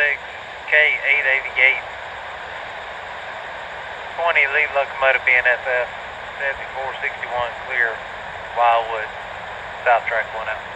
K888. 20 lead locomotive BNSF 7461 clear Wildwood South Track 1 out.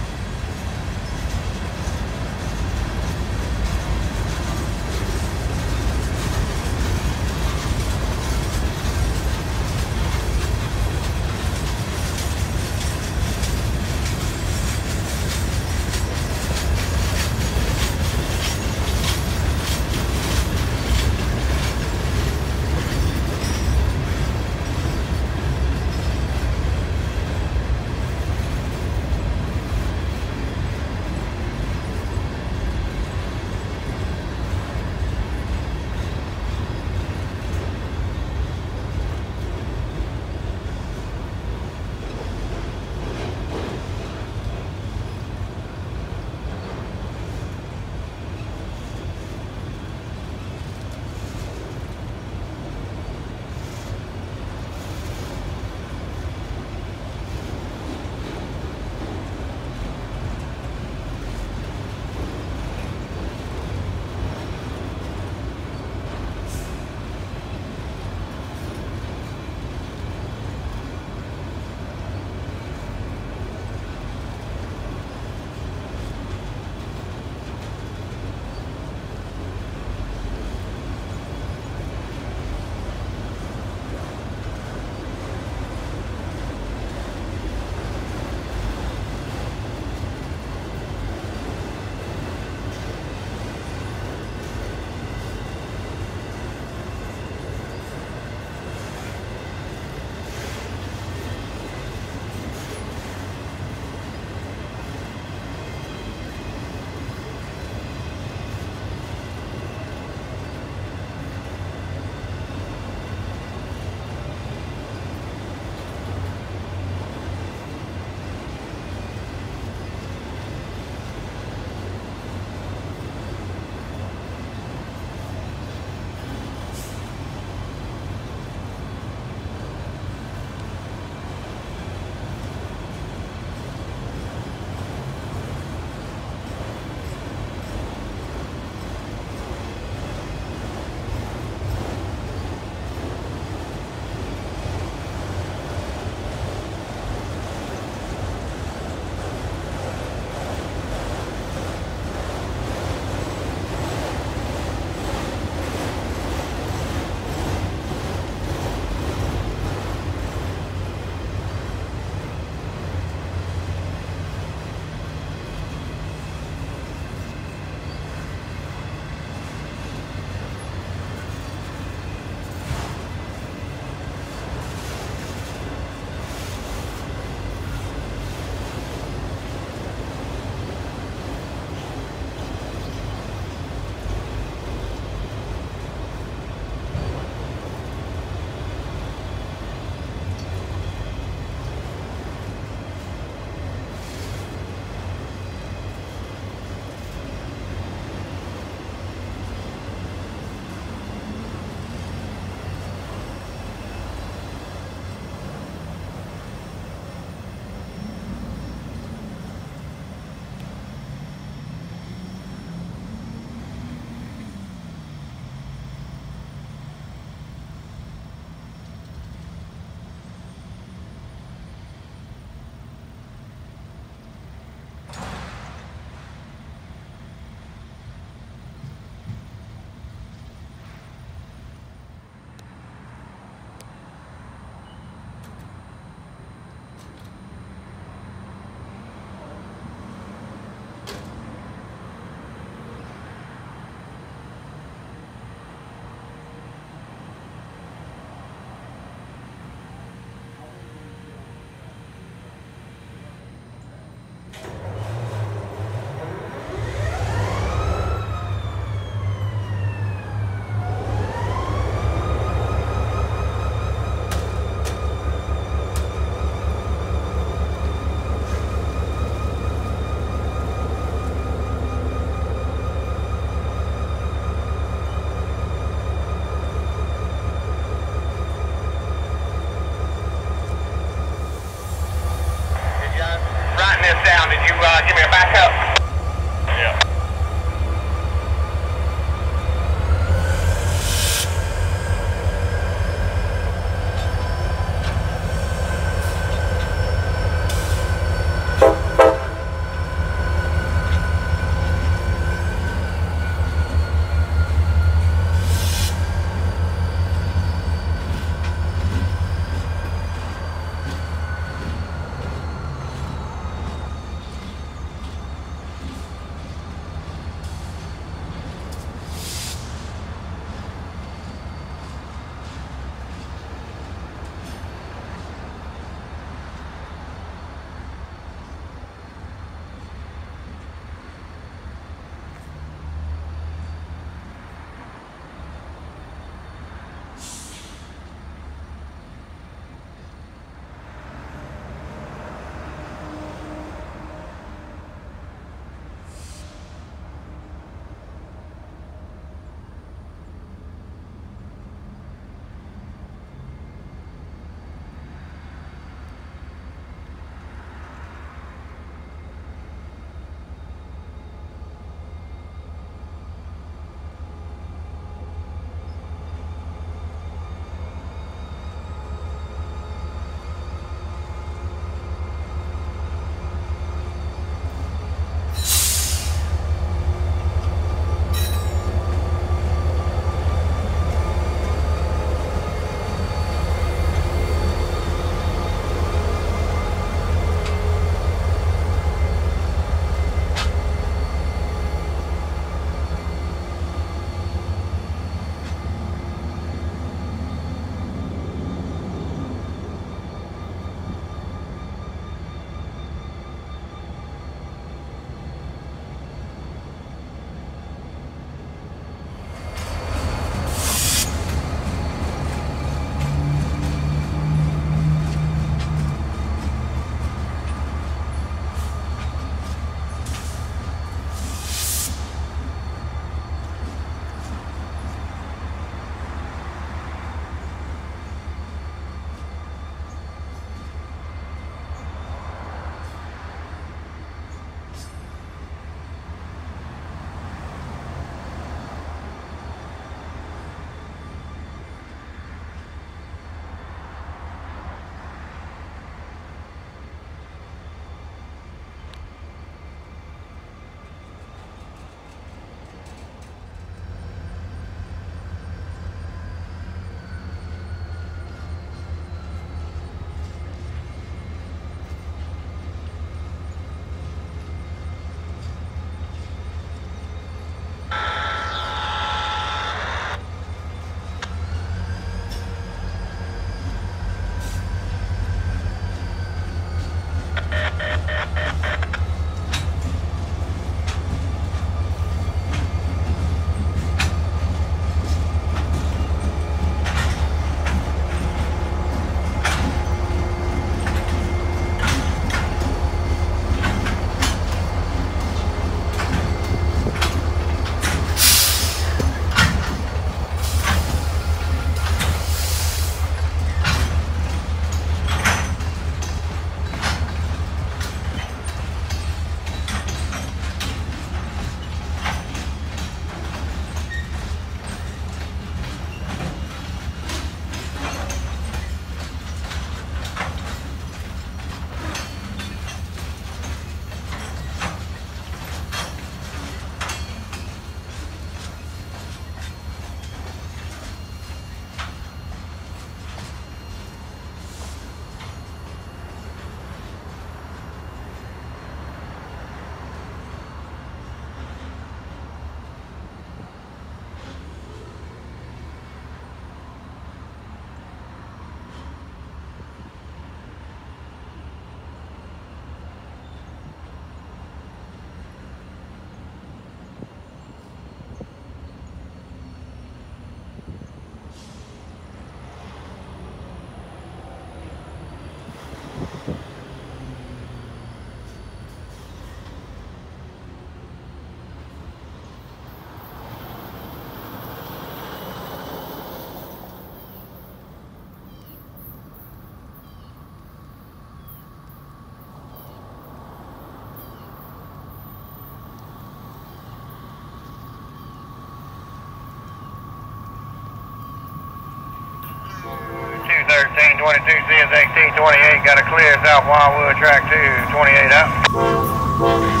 1622 CSXT 28, got a clear South Wildwood track 2, 28 out.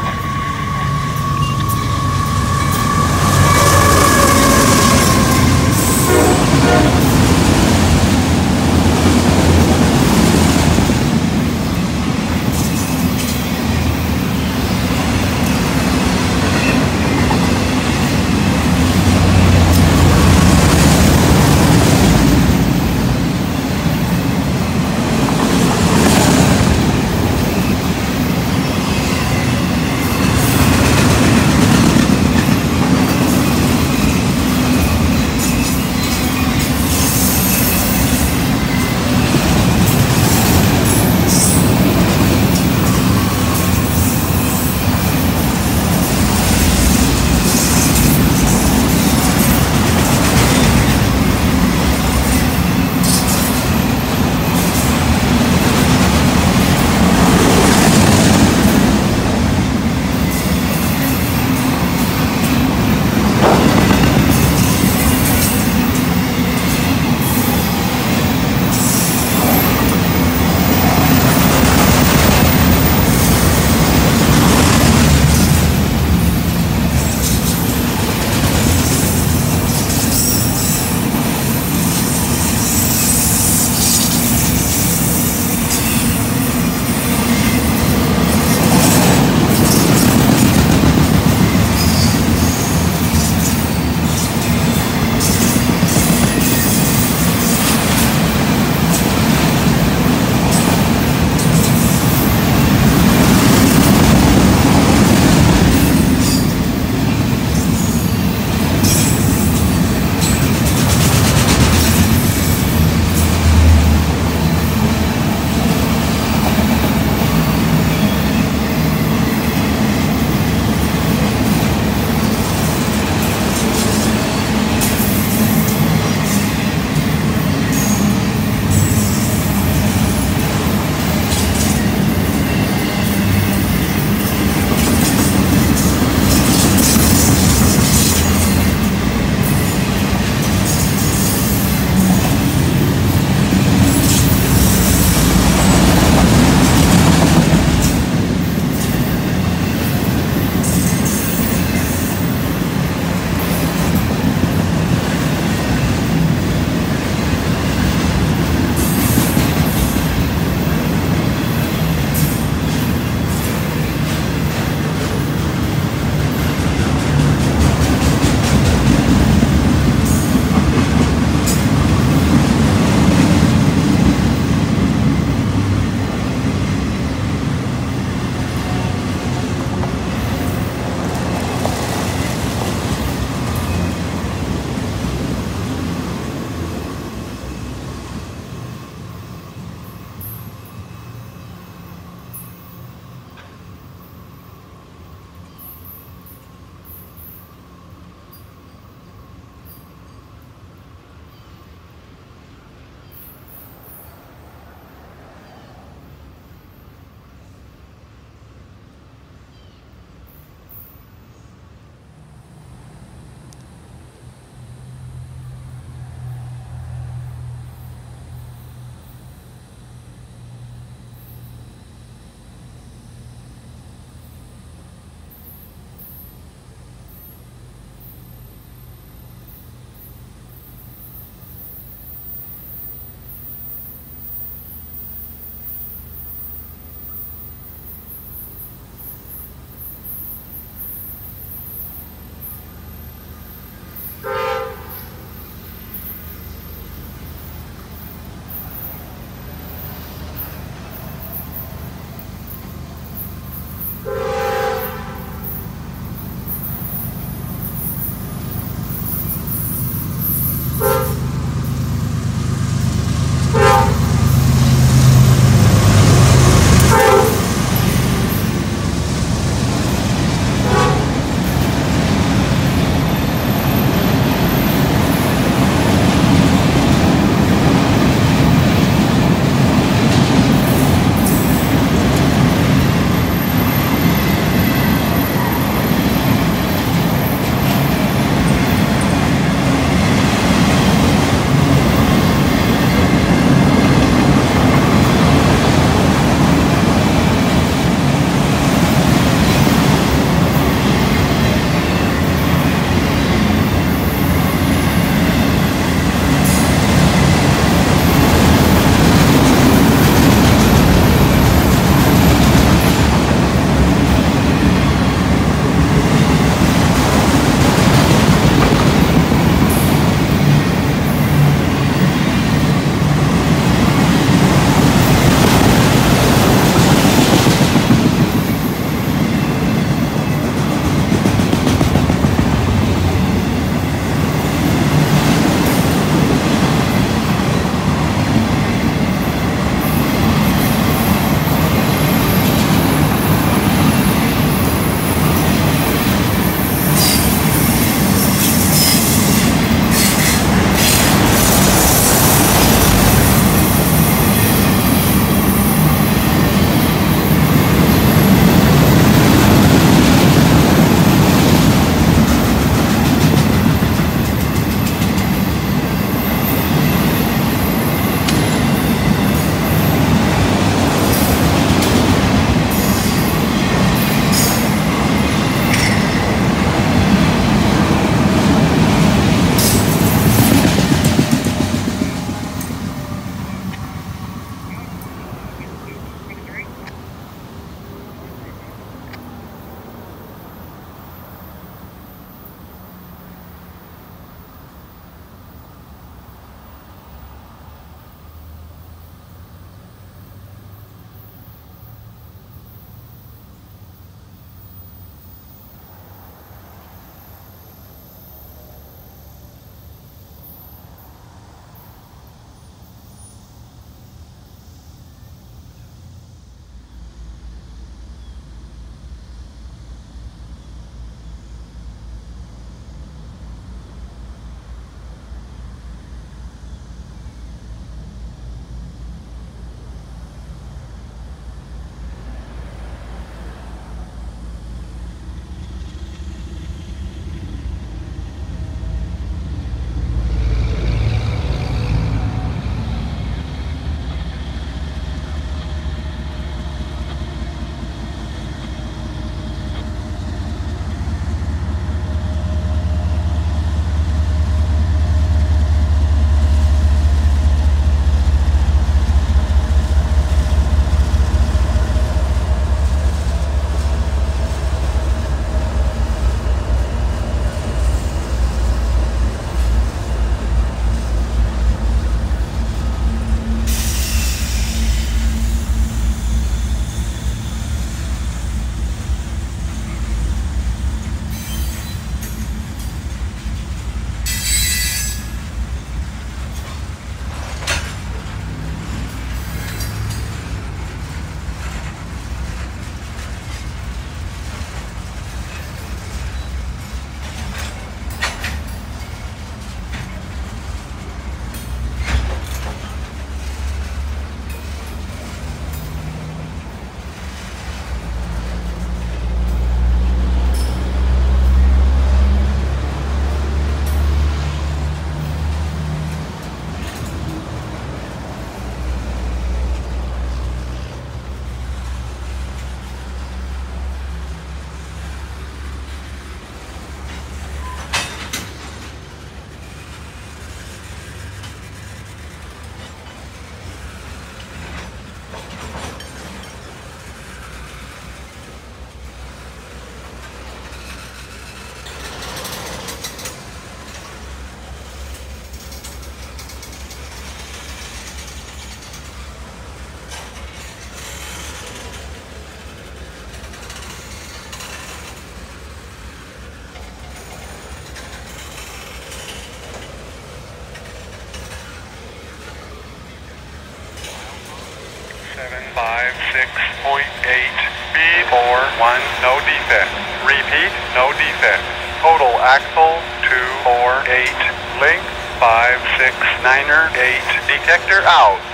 B41, no defect. Repeat, no defect. Total axle 248, link 569er 8, detector out.